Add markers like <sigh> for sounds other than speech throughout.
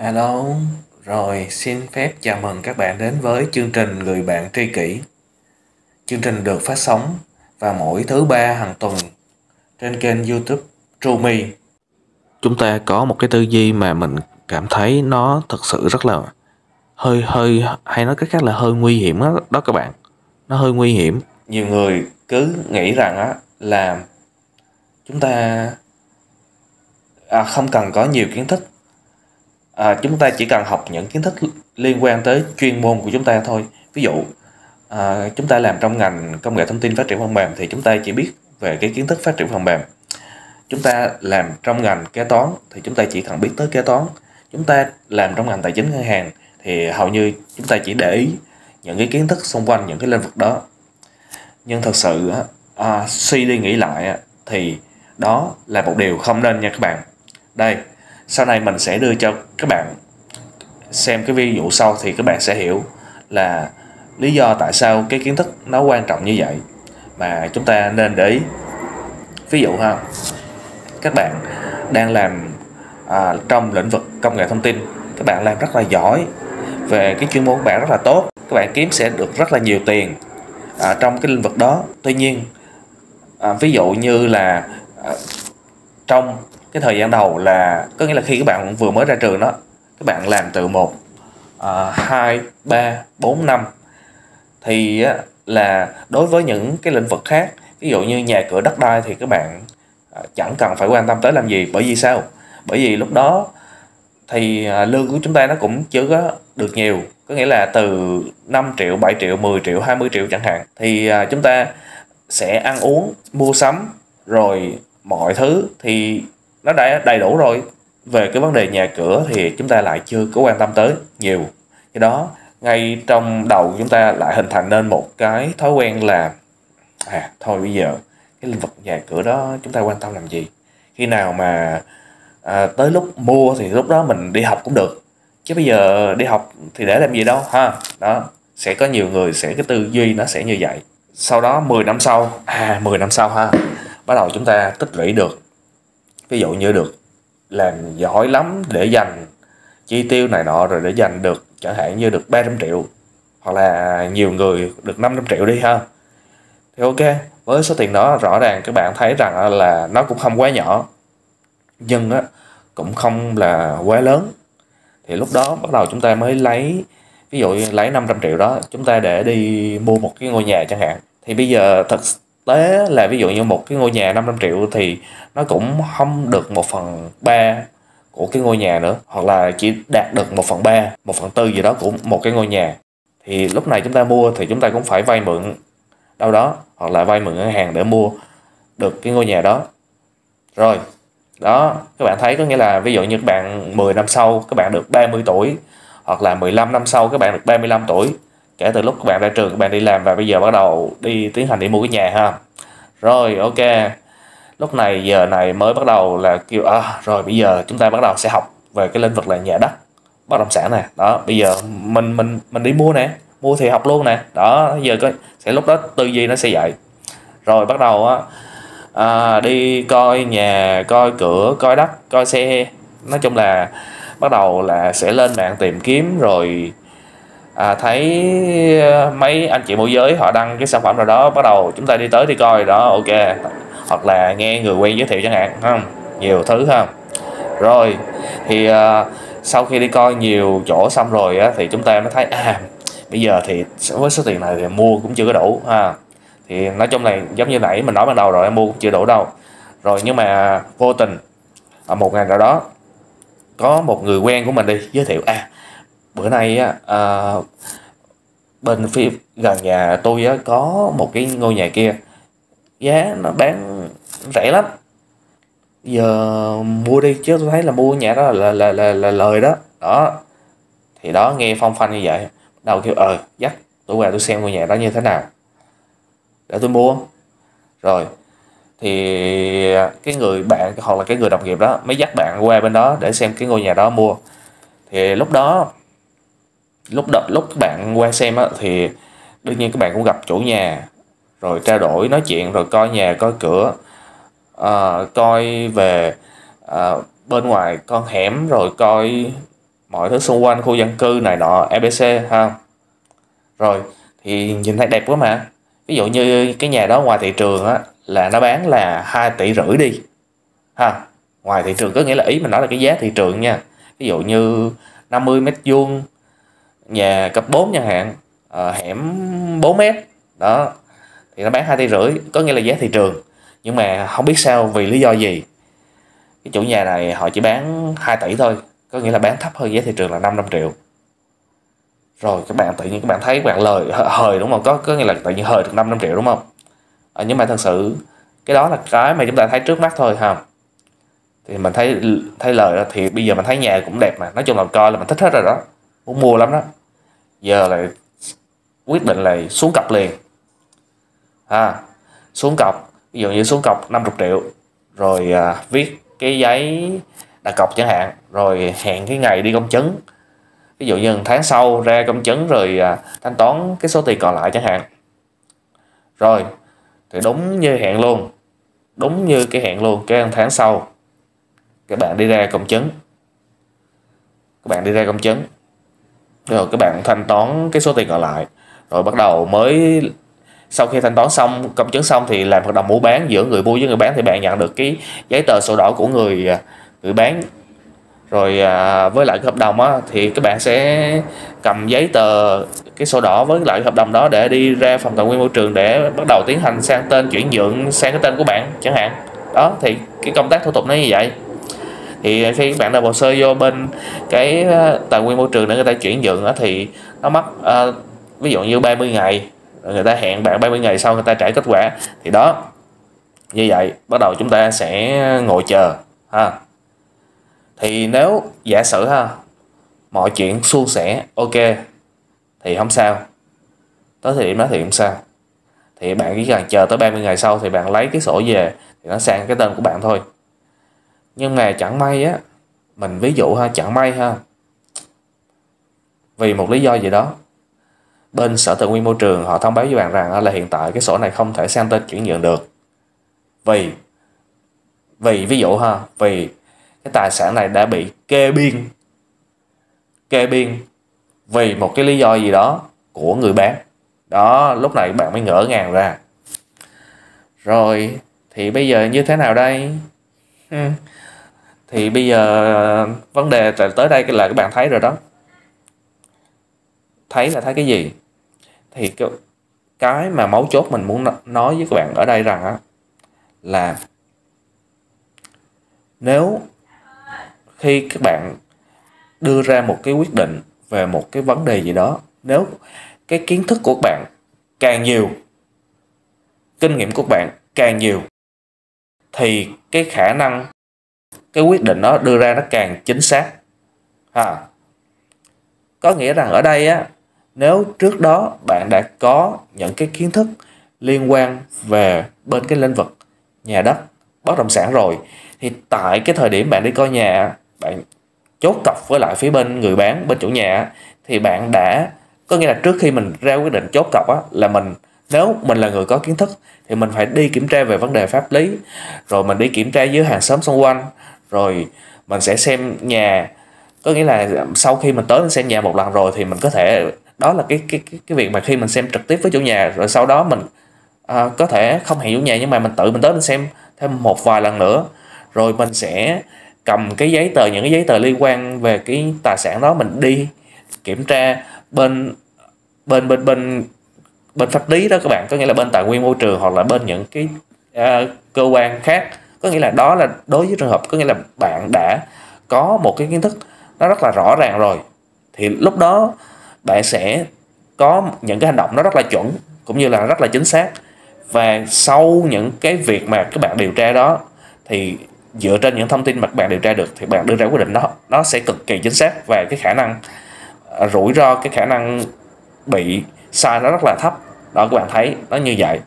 Hello, rồi xin phép chào mừng các bạn đến với chương trình Người bạn tri kỷ. Chương trình được phát sóng vào mỗi thứ ba hàng tuần trên kênh YouTube Trumi. Chúng ta có một cái tư duy mà mình cảm thấy nó thật sự rất là hơi hơi hay nói cách khác là hơi nguy hiểm đó, đó các bạn. Nó hơi nguy hiểm. Nhiều người cứ nghĩ rằng á là chúng ta à, không cần có nhiều kiến thức à, chúng ta chỉ cần học những kiến thức liên quan tới chuyên môn của chúng ta thôi. Ví dụ à, chúng ta làm trong ngành công nghệ thông tin phát triển phần mềm thì chúng ta chỉ biết về cái kiến thức phát triển phần mềm. Chúng ta làm trong ngành kế toán thì chúng ta chỉ cần biết tới kế toán. Chúng ta làm trong ngành tài chính ngân hàng thì hầu như chúng ta chỉ để ý những cái kiến thức xung quanh những cái lĩnh vực đó. Nhưng thật sự à, suy đi nghĩ lại thì đó là một điều không nên nha các bạn. Đây sau này mình sẽ đưa cho các bạn xem cái ví dụ sau thì các bạn sẽ hiểu là lý do tại sao cái kiến thức nó quan trọng như vậy. Mà chúng ta nên để ý. Ví dụ ha các bạn đang làm à, trong lĩnh vực công nghệ thông tin các bạn làm rất là giỏi về cái chuyên môn của bạn rất là tốt các bạn kiếm sẽ được rất là nhiều tiền à, trong cái lĩnh vực đó. Tuy nhiên à, ví dụ như là à, trong cái thời gian đầu là, có nghĩa là khi các bạn vừa mới ra trường đó, các bạn làm từ một à, hai, ba, bốn, năm. Thì là đối với những cái lĩnh vực khác, ví dụ như nhà cửa đất đai thì các bạn à, chẳng cần phải quan tâm tới làm gì, bởi vì sao? Bởi vì lúc đó thì à, lương của chúng ta nó cũng chưa có được nhiều, có nghĩa là từ 5 triệu 7 triệu 10 triệu 20 triệu chẳng hạn. Thì chúng ta sẽ ăn uống, mua sắm, rồi mọi thứ thì nó đã đầy đủ rồi. Về cái vấn đề nhà cửa thì chúng ta lại chưa có quan tâm tới nhiều. Cái đó ngay trong đầu chúng ta lại hình thành nên một cái thói quen là à thôi bây giờ cái lĩnh vực nhà cửa đó chúng ta quan tâm làm gì? Khi nào mà à, tới lúc mua thì lúc đó mình đi học cũng được. Chứ bây giờ đi học thì để làm gì đâu ha? Đó sẽ có nhiều người sẽ cái tư duy nó sẽ như vậy. Sau đó 10 năm sau à 10 năm sau ha bắt đầu chúng ta tích lũy được ví dụ như được làm giỏi lắm để dành chi tiêu này nọ rồi để dành được chẳng hạn như được 300 triệu hoặc là nhiều người được 500 triệu đi ha. Thì ok, với số tiền đó rõ ràng các bạn thấy rằng là nó cũng không quá nhỏ, nhưng á cũng không là quá lớn. Thì lúc đó bắt đầu chúng ta mới lấy, ví dụ lấy 500 triệu đó, chúng ta để đi mua một cái ngôi nhà chẳng hạn. Thì bây giờ thật tế là ví dụ như một cái ngôi nhà 500 triệu thì nó cũng không được một phần ba của cái ngôi nhà nữa, hoặc là chỉ đạt được một phần ba, một phần tư gì đó của một cái ngôi nhà. Thì lúc này chúng ta mua thì chúng ta cũng phải vay mượn đâu đó, hoặc là vay mượn ngân hàng để mua được cái ngôi nhà đó. Rồi, đó, các bạn thấy có nghĩa là ví dụ như các bạn 10 năm sau các bạn được 30 tuổi, hoặc là 15 năm sau các bạn được 35 tuổi kể từ lúc các bạn ra trường các bạn đi làm và bây giờ bắt đầu đi tiến hành đi mua cái nhà ha. Rồi ok. Lúc này giờ này mới bắt đầu là kêu à rồi bây giờ chúng ta bắt đầu sẽ học về cái lĩnh vực là nhà đất bất động sản nè. Đó bây giờ mình mình mình đi mua nè mua thì học luôn nè. Đó giờ có sẽ lúc đó tư duy nó sẽ dậy rồi bắt đầu á à, đi coi nhà coi cửa coi đất coi xe. Nói chung là bắt đầu là sẽ lên mạng tìm kiếm rồi à, thấy ờ, mấy anh chị môi giới họ đăng cái sản phẩm nào đó bắt đầu chúng ta đi tới đi coi đó ok. Hoặc là nghe người quen giới thiệu chẳng hạn không? Nhiều thứ ha rồi thì à, sau khi đi coi nhiều chỗ xong rồi á, thì chúng ta mới thấy à bây giờ thì với số tiền này thì mua cũng chưa có đủ ha. Thì nói chung là giống như nãy mình nói ban đầu rồi em mua cũng chưa đủ đâu. Rồi nhưng mà vô tình ở một ngày nào đó có một người quen của mình đi giới thiệu à bữa nay á à, bên phía gần nhà tôi á có một cái ngôi nhà kia. Giá nó bán rẻ lắm. Giờ mua đi chứ tôi thấy là mua nhà đó là là là, là lời đó. Đó. Thì đó nghe phong phanh như vậy đầu kêu ờ dắt tôi qua tôi xem ngôi nhà đó như thế nào. Để tôi mua. Rồi thì cái người bạn hoặc là cái người đồng nghiệp đó mới dắt bạn qua bên đó để xem cái ngôi nhà đó mua. Thì lúc đó lúc đó, lúc các bạn qua xem á, thì đương nhiên các bạn cũng gặp chủ nhà rồi trao đổi nói chuyện rồi coi nhà coi cửa uh, coi về uh, bên ngoài con hẻm rồi coi mọi thứ xung quanh khu dân cư này nọ abc ha. Rồi thì nhìn thấy đẹp quá mà. Ví dụ như cái nhà đó ngoài thị trường á là nó bán là hai tỷ rưỡi đi ha. Ngoài thị trường có nghĩa là ý mình nói là cái giá thị trường nha. Ví dụ như 50 mét vuông nhà cấp 4 chẳng hạn à, hẻm 4 mét. Đó thì nó bán hai tỷ rưỡi có nghĩa là giá thị trường. Nhưng mà không biết sao vì lý do gì? Cái chủ nhà này họ chỉ bán 2 tỷ thôi có nghĩa là bán thấp hơn giá thị trường là 500 triệu. Rồi các bạn tự nhiên các bạn thấy các bạn lời hời đúng không? Có có nghĩa là tự nhiên hời được 500 triệu đúng không? À, nhưng mà thật sự cái đó là cái mà chúng ta thấy trước mắt thôi ha. Thì mình thấy thấy lời đó thì bây giờ mình thấy nhà cũng đẹp mà. Nói chung là coi là mình thích hết rồi đó. Muốn mua lắm đó giờ lại quyết định là xuống cọc liền. Ha xuống cọc ví dụ như xuống cọc 50 triệu rồi à, viết cái giấy đặt cọc chẳng hạn rồi hẹn cái ngày đi công chứng. Ví dụ như tháng sau ra công chứng rồi à, thanh toán cái số tiền còn lại chẳng hạn. Rồi thì đúng như hẹn luôn đúng như cái hẹn luôn cái tháng sau các bạn đi ra công chứng. Các bạn đi ra công chứng rồi các bạn thanh toán cái số tiền còn lại. Rồi bắt đầu mới sau khi thanh toán xong công chứng xong thì làm hợp đồng mua bán giữa người mua với người bán thì bạn nhận được cái giấy tờ sổ đỏ của người à, người bán. Rồi à, với lại cái hợp đồng á thì các bạn sẽ cầm giấy tờ cái sổ đỏ với lại hợp đồng đó để đi ra phòng tài nguyên môi trường để bắt đầu tiến hành sang tên chuyển nhượng sang cái tên của bạn chẳng hạn. Đó thì cái công tác thủ tục nó như vậy thì khi các bạn nộp hồ sơ vô bên cái ờ, tài nguyên môi trường để người ta chuyển nhượng á thì nó mất uh, ví dụ như 30 ngày người ta hẹn bạn 30 ngày sau người ta trả kết quả. Thì đó như vậy bắt đầu chúng ta sẽ ngồi chờ ha. Thì nếu giả sử ha mọi chuyện suôn sẻ ok thì không sao. Tới thời điểm đó thì không sao. Thì bạn chỉ cần chờ tới 30 ngày sau thì bạn lấy cái sổ về thì nó sang cái tên của bạn thôi nhưng mà chẳng may á, mình ví dụ ha, chẳng may ha. Vì một lý do gì đó, bên sở tài nguyên môi trường họ thông báo với bạn rằng là hiện tại cái sổ này không thể sang tên chuyển nhượng được. Vì vì ví dụ ha, vì cái tài sản này đã bị kê biên. Kê biên vì một cái lý do gì đó của người bán. Đó, lúc này bạn mới ngỡ ngàng ra. Rồi, thì bây giờ như thế nào đây? <laughs> Ừ, thì bây giờ ờ, vấn đề tới đây là các bạn thấy rồi đó. Thấy là thấy cái gì? Thì cái, cái mà mấu chốt mình muốn nói với các bạn ở đây rằng á là nếu khi các bạn đưa ra một cái quyết định về một cái vấn đề gì đó nếu cái kiến thức của các bạn càng nhiều kinh nghiệm của các bạn càng nhiều thì cái khả năng cái quyết định đó đưa ra nó càng chính xác. Ha có nghĩa rằng ở đây á, nếu trước đó bạn đã có những cái kiến thức liên quan về bên cái lĩnh vực nhà đất, bất động sản rồi, thì tại cái thời điểm bạn đi coi nhà, bạn chốt cọc với lại phía bên người bán, bên chủ nhà thì bạn đã, có nghĩa là trước khi mình ra quyết định chốt cọc á, là mình, nếu mình là người có kiến thức thì mình phải đi kiểm tra về vấn đề pháp lý, rồi mình đi kiểm tra với hàng xóm xung quanh rồi mình sẽ xem nhà. Có nghĩa là sau khi mình tới xem nhà một lần rồi thì mình có thể đó là cái cái cái, cái việc mà khi mình xem trực tiếp với chủ nhà rồi sau đó mình à, có thể không hẹn chủ nhà nhưng mà mình tự mình tới mình xem thêm một vài lần nữa. Rồi mình sẽ cầm cái giấy tờ những cái giấy tờ liên quan về cái tài sản đó mình đi kiểm tra bên bên bên bên bên pháp lý đó các bạn. Có nghĩa là bên tài nguyên môi trường hoặc là bên những cái uh, cơ quan khác có nghĩa là đó là đối với trường hợp, có nghĩa là bạn đã có một cái kiến thức nó rất là rõ ràng rồi, thì lúc đó bạn sẽ có những cái hành động nó rất là chuẩn, cũng như là rất là chính xác. Và sau những cái việc mà các bạn điều tra đó, thì dựa trên những thông tin mà các bạn điều tra được, thì bạn đưa ra quyết định đó, nó sẽ cực kỳ chính xác và cái khả năng à, rủi ro, cái khả năng bị sai nó rất là thấp. Đó, các bạn thấy, nó như vậy.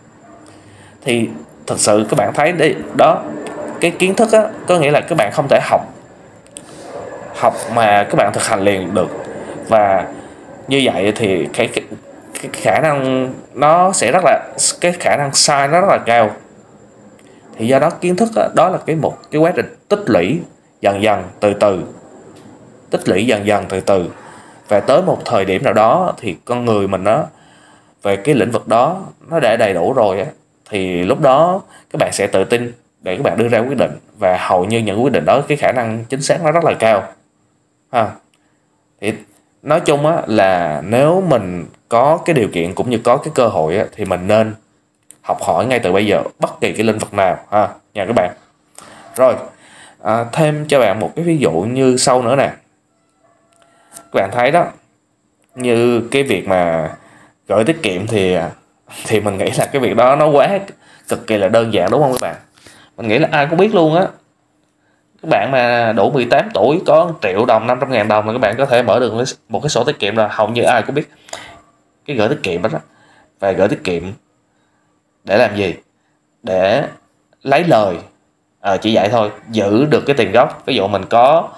Thì thật sự các bạn thấy đi, đó cái kiến thức á có nghĩa là các bạn không thể học học mà các bạn thực hành liền được. Và như vậy thì cái, cái, cái khả năng nó sẽ rất là cái khả năng sai nó rất là cao. Thì do đó kiến thức đó, đó là cái một cái quá trình tích lũy dần dần từ từ. Tích lũy dần dần từ từ. Và tới một thời điểm nào đó thì con người mình nó về cái lĩnh vực đó nó đã đầy đủ rồi á thì lúc đó các bạn sẽ tự tin để các bạn đưa ra quyết định. Và hầu như những quyết định đó cái khả năng chính xác nó rất là cao. Ha. Thì nói chung á là nếu mình có cái điều kiện cũng như có cái cơ hội á, thì mình nên học hỏi ngay từ bây giờ bất kỳ cái lĩnh vực nào. Ha nha các bạn. Rồi à, thêm cho bạn một cái ví dụ như sau nữa nè. Các bạn thấy đó như cái việc mà gửi tiết kiệm thì à, thì mình nghĩ là cái việc đó nó quá cực kỳ là đơn giản đúng không các bạn? Mình nghĩ là ai cũng biết luôn á. Các bạn mà đủ 18 tuổi có 1 triệu đồng 500 ngàn đồng là các bạn có thể mở được một cái sổ tiết kiệm là hầu như ai cũng biết cái gửi tiết kiệm đó và gửi tiết kiệm để làm gì? Để lấy lời. À, chỉ vậy thôi. Giữ được cái tiền gốc. Ví dụ mình có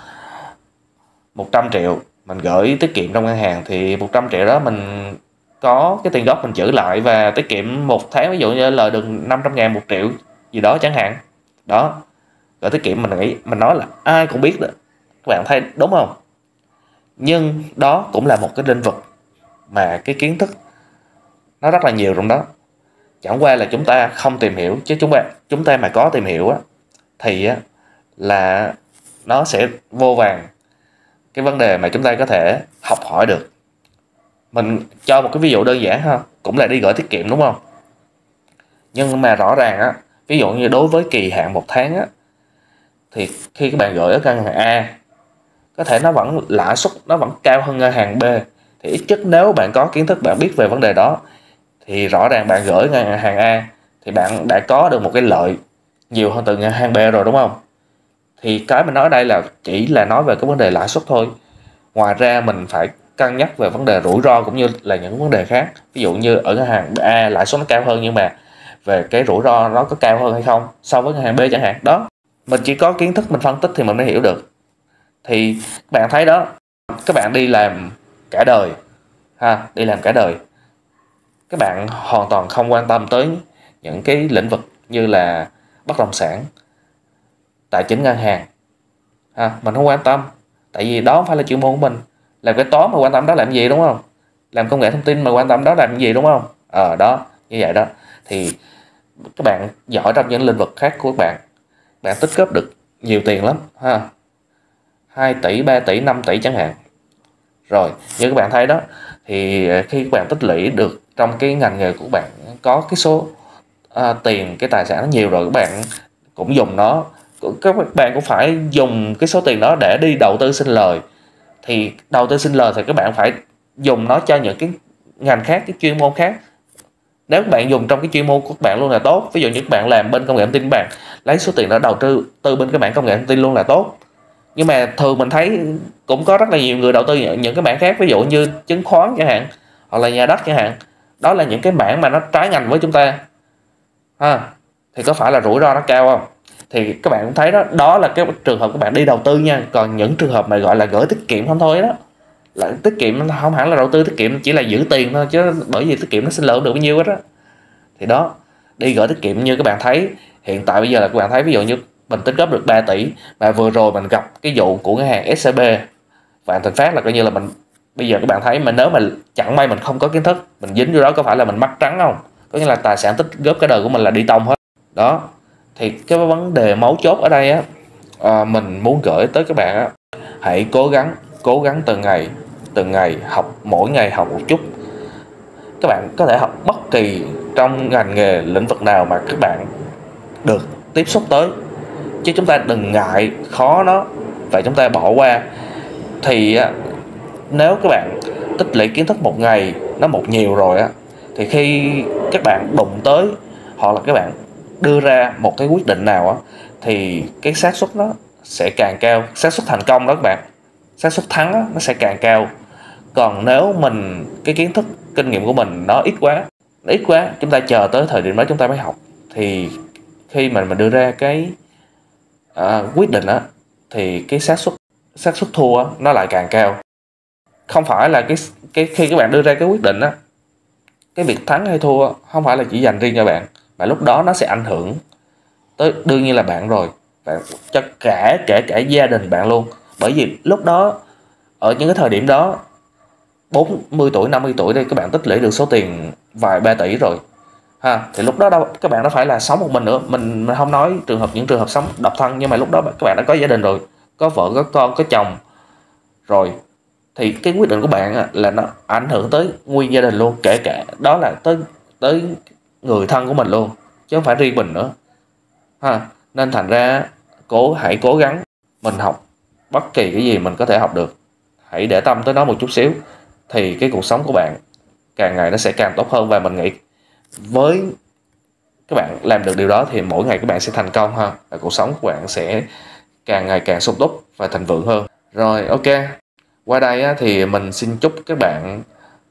100 triệu mình gửi tiết kiệm trong ngân hàng thì 100 triệu đó mình có cái tiền gốc mình giữ lại. Và tiết kiệm một tháng ví dụ như lời được 500 ngàn một triệu gì đó chẳng hạn. Đó gửi tiết kiệm mình nghĩ, mình nói là ai cũng biết đó. Các bạn thấy đúng không? Nhưng đó cũng là một cái lĩnh vực mà cái kiến thức nó rất là nhiều trong đó. Chẳng qua là chúng ta không tìm hiểu, chứ chúng ta chúng ta mà có tìm hiểu á, thì á, là nó sẽ vô vàng cái vấn đề mà chúng ta có thể học hỏi được. Mình cho một cái ví dụ đơn giản ha, cũng là đi gửi tiết kiệm, đúng không? Nhưng mà rõ ràng á ví dụ như đối với kỳ hạn một tháng á, thì khi các bạn gửi ở ngân hàng A, có thể nó vẫn lãi suất nó vẫn cao hơn ngân hàng B. Thì ít nhất nếu bạn có kiến thức, bạn biết về vấn đề đó, thì rõ ràng bạn gửi ngân hàng A thì bạn đã có được một cái lợi nhiều hơn từ ngân hàng B rồi, đúng không? Thì cái mình nói đây là chỉ là nói về cái vấn đề lãi suất thôi. Ngoài ra mình phải cân nhắc về vấn đề rủi ro cũng như là những vấn đề khác. Ví dụ như ở ngân hàng A lãi suất nó cao hơn nhưng mà về cái rủi ro nó có cao hơn hay không so với ngân hàng B chẳng hạn. Đó mình chỉ có kiến thức mình phân tích thì mình mới hiểu được. Thì các bạn thấy đó các bạn đi làm cả đời ha đi làm cả đời các bạn hoàn toàn không quan tâm tới những cái lĩnh vực như là bất động sản tài chính ngân hàng ha mình không quan tâm. Tại vì đó không phải là chuyên môn của mình. Làm cái toán mà quan tâm đó làm gì đúng không? Làm công nghệ thông tin mà quan tâm đó làm gì đúng không? Ờ à, đó như vậy đó. Thì các bạn giỏi trong những lĩnh vực khác của các bạn. Bạn tích góp được nhiều tiền lắm ha. 2 tỷ 3 tỷ 5 tỷ chẳng hạn. Rồi như các bạn thấy đó thì khi các bạn tích lũy được trong cái ngành nghề của bạn có cái số à, tiền cái tài sản nó nhiều rồi các bạn cũng dùng nó. Các bạn cũng phải dùng cái số tiền đó để đi đầu tư sinh lời. Thì đầu tư sinh lời thì các bạn phải dùng nó cho những cái ngành khác cái chuyên môn khác nếu các bạn dùng trong cái chuyên môn của các bạn luôn là tốt, ví dụ như các bạn làm bên công nghệ thông tin, bạn lấy số tiền đó đầu tư từ bên các bạn công nghệ thông tin luôn là tốt. Nhưng mà thường mình thấy cũng có rất là nhiều người đầu tư những cái mảng khác, ví dụ như chứng khoán chẳng hạn, hoặc là nhà đất chẳng hạn. Đó là những cái mảng mà nó trái ngành với chúng ta. Ha, thì có phải là rủi ro nó cao không? Thì các bạn cũng thấy đó đó là cái trường hợp các bạn đi đầu tư nha. Còn những trường hợp mà gọi là gửi tiết kiệm không thôi đó là tiết kiệm không hẳn là đầu tư tiết kiệm chỉ là giữ tiền thôi chứ bởi vì tiết kiệm nó sinh lợi được bao nhiêu hết á. Thì đó đi gửi tiết kiệm như các bạn thấy hiện tại bây giờ là các bạn thấy ví dụ như mình tích góp được 3 tỷ mà vừa rồi mình gặp cái vụ của ngân hàng SCB và Thịnh Phát là coi như là mình bây giờ các bạn thấy mà nếu mà chẳng may mình không có kiến thức mình dính vô đó có phải là mình mắc trắng không? Có nghĩa là tài sản tích góp cái đời của mình là đi tông hết. Đó thì cái vấn đề mấu chốt ở đây á à, mình muốn gửi tới các bạn á hãy cố gắng cố gắng từng ngày từng ngày học mỗi ngày học một chút. Các bạn có thể học bất kỳ trong ngành nghề lĩnh vực nào mà các bạn được tiếp xúc tới. Chứ chúng ta đừng ngại khó nó và chúng ta bỏ qua. Thì à, nếu các bạn tích lũy kiến thức một ngày nó một nhiều rồi á thì khi các bạn đụng tới hoặc là các bạn đưa ra một cái quyết định nào á thì cái xác suất nó sẽ càng cao. Xác suất thành công đó các bạn xác suất thắng á, nó sẽ càng cao còn nếu mình cái kiến thức kinh nghiệm của mình nó ít quá nó ít quá chúng ta chờ tới thời điểm đó chúng ta mới học. Thì khi mà mình đưa ra cái à, quyết định á thì cái xác suất xác suất thua nó lại càng cao. Không phải là cái cái khi các bạn đưa ra cái quyết định á cái việc thắng hay thua không phải là chỉ dành riêng cho bạn mà lúc đó nó sẽ ảnh hưởng tới đương nhiên là bạn rồi và cho cả kể cả gia đình bạn luôn. Bởi vì lúc đó ở những cái thời điểm đó 40 tuổi 50 tuổi đây các bạn tích lũy được số tiền vài ba tỷ rồi. Ha thì lúc đó đâu các bạn nó phải là sống một mình nữa. Mình, mình không nói trường hợp những trường hợp sống độc thân nhưng mà lúc đó các bạn đã có gia đình rồi có vợ có con có chồng rồi. Thì cái quyết định của bạn là nó ảnh hưởng tới nguyên gia đình luôn kể cả đó là tới tới người thân của mình luôn chứ không phải riêng mình nữa. Ha nên thành ra cố hãy cố gắng mình học bất kỳ cái gì mình có thể học được. Hãy để tâm tới nó một chút xíu thì cái cuộc sống của bạn càng ngày nó sẽ càng tốt hơn. Và mình nghĩ với các bạn làm được điều đó thì mỗi ngày các bạn sẽ thành công ha và cuộc sống của bạn sẽ càng ngày càng sung túc và thành vượng hơn. Rồi ok. Qua đây á, thì mình xin chúc các bạn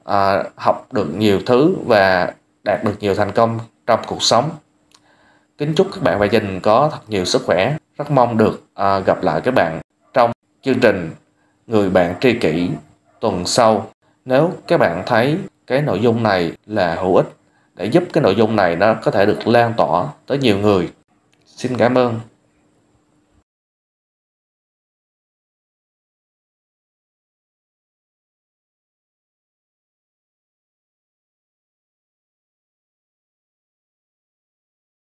à, học được nhiều thứ và đạt được nhiều thành công trong cuộc sống. Kính chúc các bạn và gia đình có thật nhiều sức khỏe. Rất mong được à, gặp lại các bạn trong chương trình người bạn tri kỷ tuần sau nếu các bạn thấy cái nội dung này là hữu ích, để giúp cái nội dung này nó có thể được lan tỏa tới nhiều người. Xin cảm ơn.